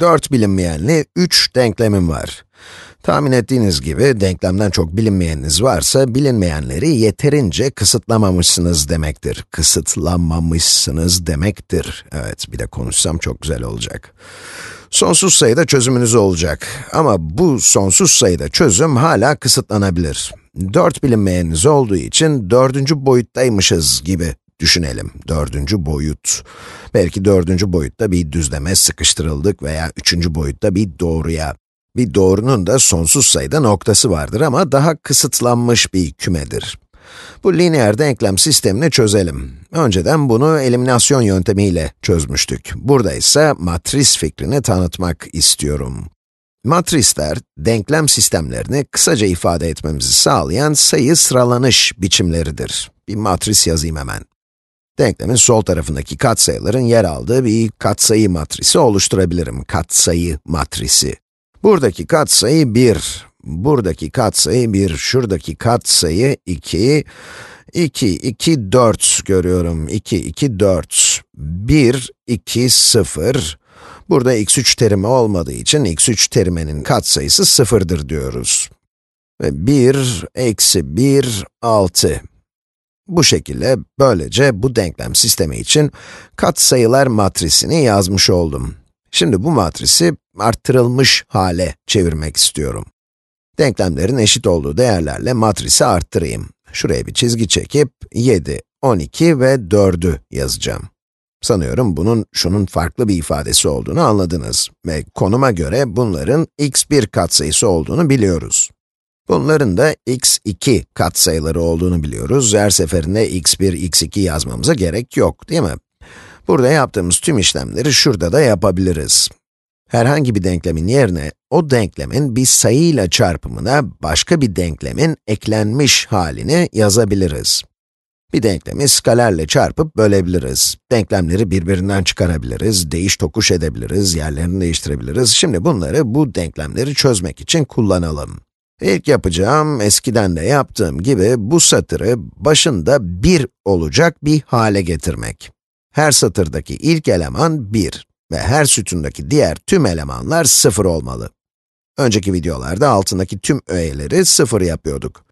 4 bilinmeyenli 3 denklemim var. Tahmin ettiğiniz gibi, denklemden çok bilinmeyeniniz varsa, bilinmeyenleri yeterince kısıtlamamışsınız demektir. Kısıtlamamışsınız demektir. Evet, bir de konuşsam çok güzel olacak. Sonsuz sayıda çözümünüz olacak. Ama bu sonsuz sayıda çözüm hala kısıtlanabilir. 4 bilinmeyeniniz olduğu için dördüncü boyuttaymışız gibi düşünelim. Dördüncü boyut. Belki dördüncü boyutta bir düzleme sıkıştırıldık veya üçüncü boyutta bir doğruya. Bir doğrunun da sonsuz sayıda noktası vardır ama daha kısıtlanmış bir kümedir. Bu lineer denklem sistemini çözelim. Önceden bunu eliminasyon yöntemiyle çözmüştük. Burada ise matris fikrini tanıtmak istiyorum. Matrisler, denklem sistemlerini kısaca ifade etmemizi sağlayan sayı sıralanış biçimleridir. Bir matris yazayım hemen. Denklemin sol tarafındaki katsayıların yer aldığı bir katsayı matrisi oluşturabilirim. Katsayı matrisi. Buradaki katsayı 1, buradaki katsayı 1, şuradaki katsayı 2, 2, 2, 4 görüyorum. 2, 2, 4, 1, 2, 0. Burada x3 terimi olmadığı için x3 teriminin katsayısı 0'dır diyoruz. Ve 1, eksi 1, 6. Bu şekilde, böylece bu denklem sistemi için katsayılar matrisini yazmış oldum. Şimdi bu matrisi arttırılmış hale çevirmek istiyorum. Denklemlerin eşit olduğu değerlerle matrisi arttırayım. Şuraya bir çizgi çekip 7, 12 ve 4'ü yazacağım. Sanıyorum bunun şunun farklı bir ifadesi olduğunu anladınız ve konuma göre bunların x1 katsayısı olduğunu biliyoruz. Bunların da x2 katsayıları olduğunu biliyoruz. Her seferinde x1, x2 yazmamıza gerek yok, değil mi? Burada yaptığımız tüm işlemleri şurada da yapabiliriz. Herhangi bir denklemin yerine, o denklemin bir sayıyla çarpımına başka bir denklemin eklenmiş halini yazabiliriz. Bir denklemi skalerle çarpıp bölebiliriz. Denklemleri birbirinden çıkarabiliriz, değiş tokuş edebiliriz, yerlerini değiştirebiliriz. Şimdi bunları bu denklemleri çözmek için kullanalım. İlk yapacağım, eskiden de yaptığım gibi bu satırı başında 1 olacak bir hale getirmek. Her satırdaki ilk eleman 1 ve her sütundaki diğer tüm elemanlar 0 olmalı. Önceki videolarda altındaki tüm öğeleri 0 yapıyorduk.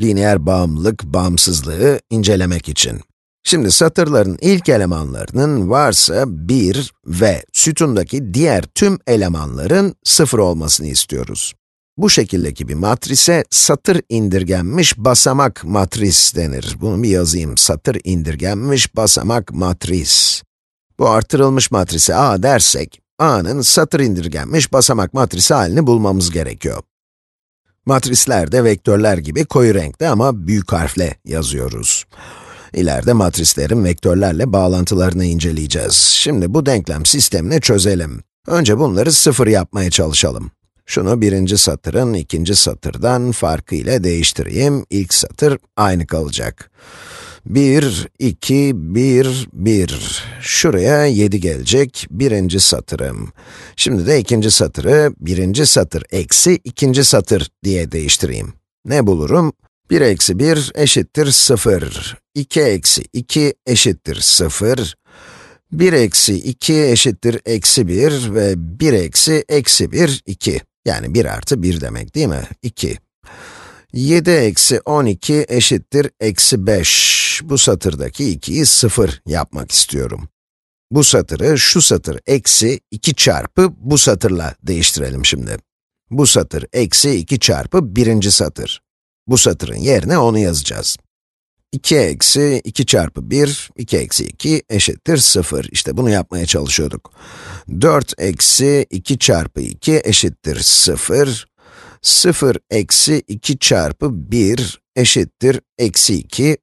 Lineer bağımlılık, bağımsızlığı incelemek için. Şimdi satırların ilk elemanlarının varsa 1 ve sütundaki diğer tüm elemanların 0 olmasını istiyoruz. Bu şekildeki bir matrise satır indirgenmiş basamak matris denir. Bunu bir yazayım. Satır indirgenmiş basamak matris. Bu artırılmış matrise A dersek, A'nın satır indirgenmiş basamak matrisi halini bulmamız gerekiyor. Matrisler de vektörler gibi koyu renkte ama büyük harfle yazıyoruz. İleride matrislerin vektörlerle bağlantılarını inceleyeceğiz. Şimdi bu denklem sistemini çözelim. Önce bunları sıfır yapmaya çalışalım. Şunu birinci satırın ikinci satırdan farkı ile değiştireyim. İlk satır aynı kalacak. 1, 2, 1, 1. Şuraya 7 gelecek, birinci satırım. Şimdi de ikinci satırı, birinci satır eksi ikinci satır diye değiştireyim. Ne bulurum? 1 eksi 1 eşittir 0. 2 eksi 2 eşittir 0. 1 eksi 2 eşittir eksi 1 ve 1 eksi eksi 1, 2. Yani 1 artı 1 demek değil mi? 2. 7 eksi 12 eşittir eksi 5. Bu satırdaki 2'yi 0 yapmak istiyorum. Bu satırı şu satır eksi 2 çarpı bu satırla değiştirelim şimdi. Bu satır eksi 2 çarpı birinci satır. Bu satırın yerine onu yazacağız. 2 eksi 2 çarpı 1, 2 eksi 2 eşittir 0. İşte bunu yapmaya çalışıyorduk. 4 eksi 2 çarpı 2 eşittir 0. 0 eksi 2 çarpı 1 eşittir eksi 2.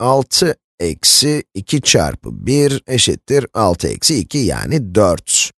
6 eksi 2 çarpı 1 eşittir 6 eksi 2 yani 4.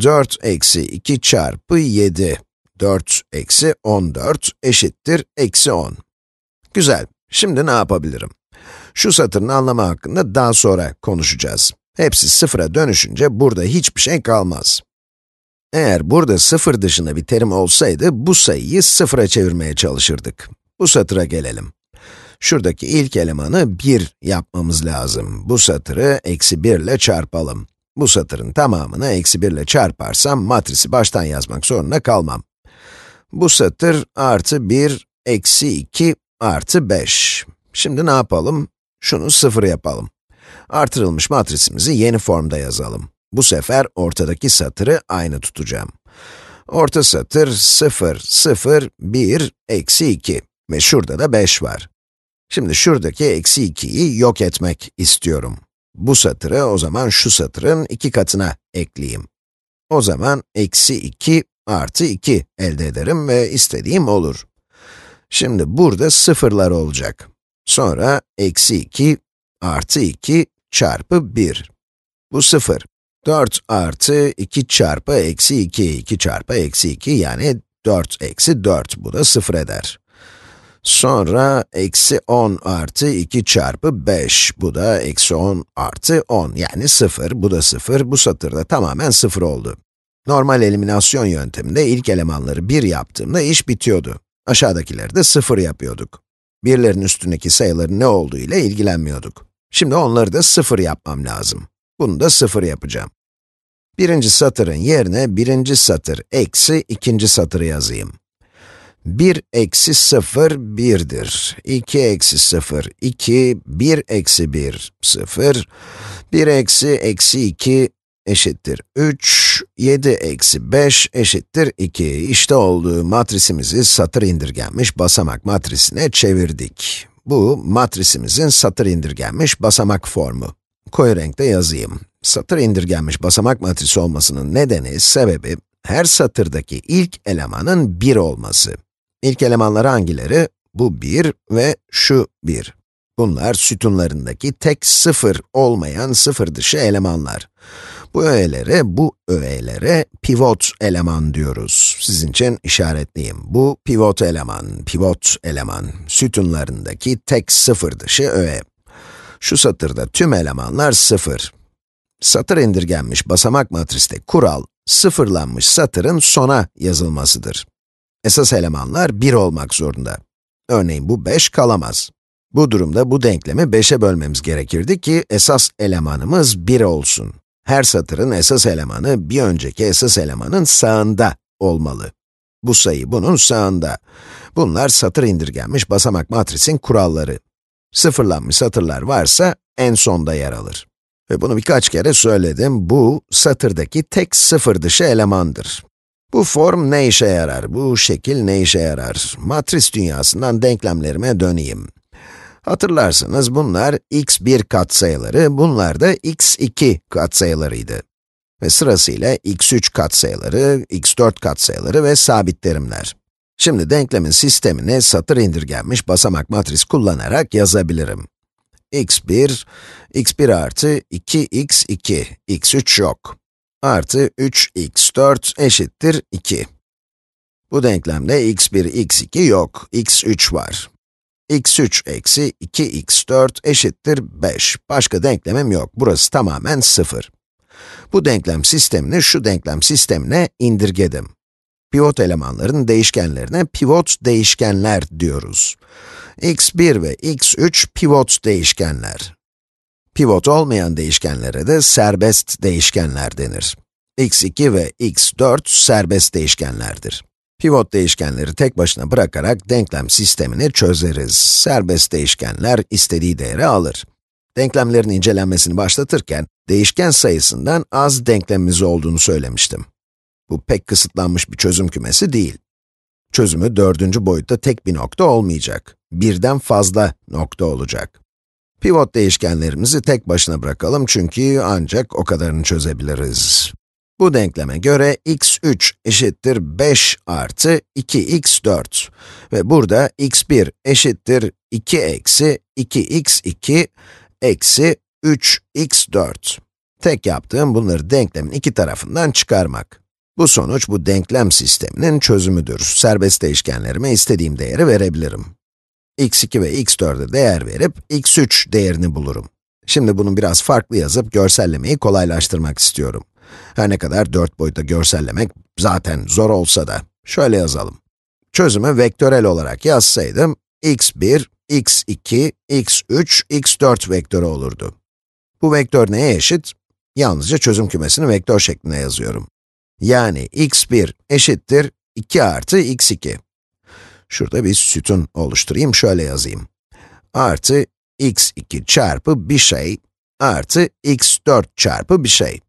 4 eksi 2 çarpı 7. 4 eksi 14 eşittir eksi 10. Güzel. Şimdi ne yapabilirim? Şu satırın anlamı hakkında daha sonra konuşacağız. Hepsi sıfıra dönüşünce burada hiçbir şey kalmaz. Eğer burada sıfır dışında bir terim olsaydı, bu sayıyı sıfıra çevirmeye çalışırdık. Bu satıra gelelim. Şuradaki ilk elemanı 1 yapmamız lazım. Bu satırı eksi 1 ile çarpalım. Bu satırın tamamını eksi 1 ile çarparsam matrisi baştan yazmak zorunda kalmam. Bu satır artı 1, eksi 2, artı 5. Şimdi ne yapalım? Şunu 0 yapalım. Artırılmış matrisimizi yeni formda yazalım. Bu sefer ortadaki satırı aynı tutacağım. Orta satır 0, 0, 1, eksi 2 ve şurada da 5 var. Şimdi şuradaki eksi 2'yi yok etmek istiyorum. Bu satırı o zaman şu satırın iki katına ekleyeyim. O zaman eksi 2 artı 2 elde ederim ve istediğim olur. Şimdi burada sıfırlar olacak. Sonra eksi 2 artı 2 çarpı 1. Bu 0. 4 artı 2 çarpı eksi 2, 2 çarpı eksi 2 yani 4 eksi 4, bu da 0 eder. Sonra eksi 10 artı 2 çarpı 5, bu da eksi 10 artı 10, yani 0, bu da 0, bu satırda tamamen 0 oldu. Normal eliminasyon yönteminde ilk elemanları 1 yaptığımda iş bitiyordu. Aşağıdakileri de 0 yapıyorduk. Birlerin üstündeki sayıların ne olduğu ile ilgilenmiyorduk. Şimdi onları da 0 yapmam lazım. Bunu da 0 yapacağım. Birinci satırın yerine birinci satır eksi ikinci satırı yazayım. 1 eksi 0, 1'dir. 2 eksi 0, 2, 1 eksi 1, 0. 1 eksi eksi 2 eşittir 3, 7 eksi 5 eşittir 2. İşte olduğu matrisimizi satır indirgenmiş basamak matrisine çevirdik. Bu, matrisimizin satır indirgenmiş basamak formu. Koyu renkte yazayım. Satır indirgenmiş basamak matrisi olmasının nedeni, sebebi, her satırdaki ilk elemanın 1 olması. İlk elemanlar hangileri? Bu 1 ve şu 1. Bunlar sütunlarındaki tek sıfır olmayan sıfır dışı elemanlar. Bu öğelere, bu öğelere pivot eleman diyoruz. Sizin için işaretleyeyim. Bu pivot eleman, pivot eleman, sütunlarındaki tek sıfır dışı öğe. Şu satırda tüm elemanlar sıfır. Satır indirgenmiş basamak matriste kural, sıfırlanmış satırın sona yazılmasıdır. Esas elemanlar 1 olmak zorunda. Örneğin bu 5 kalamaz. Bu durumda bu denklemi 5'e bölmemiz gerekirdi ki esas elemanımız 1 olsun. Her satırın esas elemanı bir önceki esas elemanın sağında olmalı. Bu sayı bunun sağında. Bunlar satır indirgenmiş basamak matrisin kuralları. Sıfırlanmış satırlar varsa en sonda yer alır. Ve bunu birkaç kere söyledim, bu satırdaki tek sıfır dışı elemandır. Bu form ne işe yarar? Bu şekil ne işe yarar? Matris dünyasından denklemlerime döneyim. Hatırlarsanız bunlar x1 katsayıları, bunlar da x2 katsayılarıydı. Ve sırasıyla x3 katsayıları, x4 katsayıları ve sabit terimler. Şimdi denklemin sistemini satır indirgenmiş basamak matris kullanarak yazabilirim. x1, x1 artı 2x2, x3 yok. Artı 3x4 eşittir 2. Bu denklemde x1, x2 yok, x3 var x3 eksi 2x4 eşittir 5. Başka denklemim yok. Burası tamamen 0. Bu denklem sistemini şu denklem sistemine indirgedim. Pivot elemanların değişkenlerine pivot değişkenler diyoruz. x1 ve x3 pivot değişkenler. Pivot olmayan değişkenlere de serbest değişkenler denir. x2 ve x4 serbest değişkenlerdir. Pivot değişkenleri tek başına bırakarak denklem sistemini çözeriz. Serbest değişkenler istediği değeri alır. Denklemlerin incelenmesini başlatırken, değişken sayısından az denklemimiz olduğunu söylemiştim. Bu pek kısıtlanmış bir çözüm kümesi değil. Çözümü dördüncü boyutta tek bir nokta olmayacak. Birden fazla nokta olacak. Pivot değişkenlerimizi tek başına bırakalım çünkü ancak o kadarını çözebiliriz. Bu denkleme göre x3 eşittir 5 artı 2x4 ve burada x1 eşittir 2 eksi 2x2 eksi 3x4. Tek yaptığım bunları denklemin iki tarafından çıkarmak. Bu sonuç bu denklem sisteminin çözümüdür. Serbest değişkenlerime istediğim değeri verebilirim. x2 ve x4'e değer verip x3 değerini bulurum. Şimdi bunu biraz farklı yazıp görsellemeyi kolaylaştırmak istiyorum. Her ne kadar 4 boyutta görsellemek zaten zor olsa da, şöyle yazalım. Çözümü vektörel olarak yazsaydım, x1, x2, x3, x4 vektörü olurdu. Bu vektör neye eşit? Yalnızca çözüm kümesini vektör şeklinde yazıyorum. Yani x1 eşittir 2 artı x2. Şurada bir sütun oluşturayım, şöyle yazayım. Artı x2 çarpı bir şey artı x4 çarpı bir şey.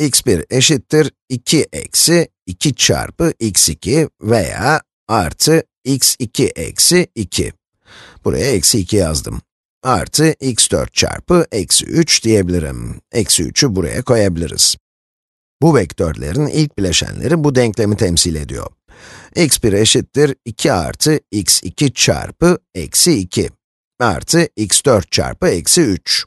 X1 eşittir 2 eksi 2 çarpı x2 veya artı x2 eksi 2. Buraya eksi 2 yazdım. Artı x4 çarpı eksi 3 diyebilirim. Eksi 3'ü buraya koyabiliriz. Bu vektörlerin ilk bileşenleri bu denklemi temsil ediyor. x1 eşittir 2 artı x2 çarpı eksi 2 artı x4 çarpı eksi 3.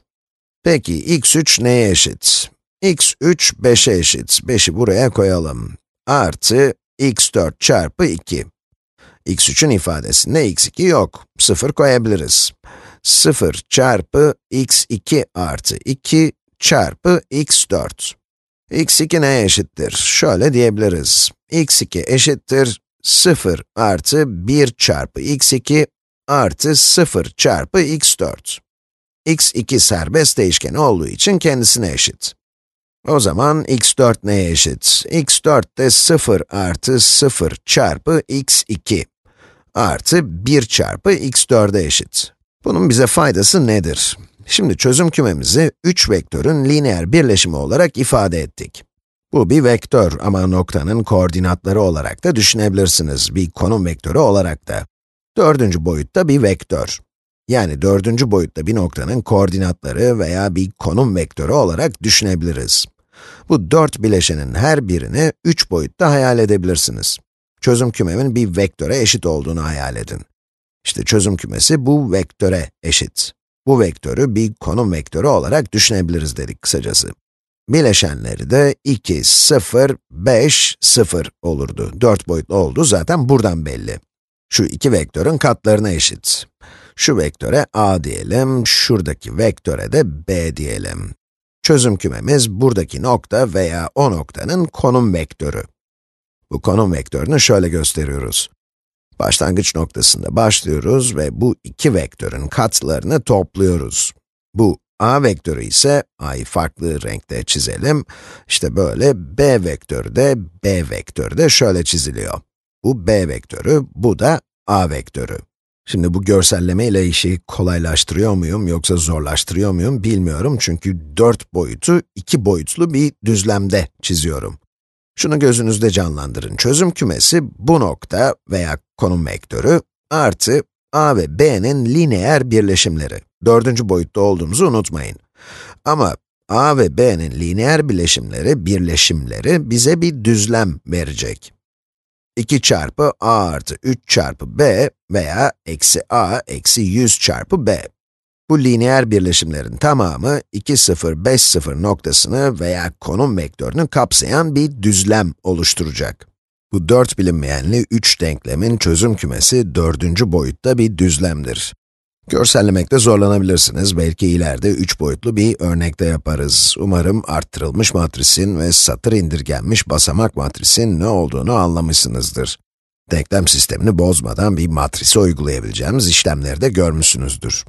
Peki x3 neye eşit? X3 5'e eşit. 5'i buraya koyalım. Artı x4 çarpı 2. x3'ün ifadesinde x2 yok. 0 koyabiliriz. 0 çarpı x2 artı 2 çarpı x4. x2 neye eşittir? Şöyle diyebiliriz. x2 eşittir 0 artı 1 çarpı x2 artı 0 çarpı x4. x2 serbest değişken olduğu için kendisine eşit. O zaman x4 neye eşit? x4 de 0 artı 0 çarpı x2 artı 1 çarpı x4'e eşit. Bunun bize faydası nedir? Şimdi çözüm kümemizi 3 vektörün lineer birleşimi olarak ifade ettik. Bu bir vektör ama noktanın koordinatları olarak da düşünebilirsiniz, bir konum vektörü olarak da. Dördüncü boyutta bir vektör. Yani dördüncü boyutta bir noktanın koordinatları veya bir konum vektörü olarak düşünebiliriz. Bu dört bileşenin her birini üç boyutta hayal edebilirsiniz. Çözüm kümemin bir vektöre eşit olduğunu hayal edin. İşte çözüm kümesi bu vektöre eşit. Bu vektörü bir konum vektörü olarak düşünebiliriz dedik kısacası. Bileşenleri de 2, 0, 5, 0 olurdu. 4 boyutlu oldu zaten buradan belli. Şu iki vektörün katlarına eşit. Şu vektöre a diyelim, şuradaki vektöre de b diyelim. Çözüm kümemiz buradaki nokta veya o noktanın konum vektörü. Bu konum vektörünü şöyle gösteriyoruz. Başlangıç noktasında başlıyoruz ve bu iki vektörün katlarını topluyoruz. Bu a vektörü ise, a'yı farklı renkte çizelim. İşte böyle b vektörü de, b vektörü de şöyle çiziliyor. Bu b vektörü, bu da a vektörü. Şimdi bu görselleme ile işi kolaylaştırıyor muyum yoksa zorlaştırıyor muyum bilmiyorum çünkü 4 boyutu 2 boyutlu bir düzlemde çiziyorum. Şunu gözünüzde canlandırın. Çözüm kümesi bu nokta veya konum vektörü artı a ve b'nin lineer birleşimleri. Dördüncü boyutta olduğumuzu unutmayın. Ama a ve b'nin lineer birleşimleri, birleşimleri bize bir düzlem verecek. 2 çarpı a artı 3 çarpı b veya eksi a eksi 100 çarpı b. Bu lineer birleşimlerin tamamı 2, 0, 5, 0 noktasını veya konum vektörünü kapsayan bir düzlem oluşturacak. Bu dört bilinmeyenli 3 denklemin çözüm kümesi dördüncü boyutta bir düzlemdir. Görsellemekte zorlanabilirsiniz, belki ileride 3 boyutlu bir örnekte yaparız. Umarım arttırılmış matrisin ve satır indirgenmiş basamak matrisin ne olduğunu anlamışsınızdır. Denklem sistemini bozmadan bir matrisi uygulayabileceğimiz işlemleri de görmüşsünüzdür.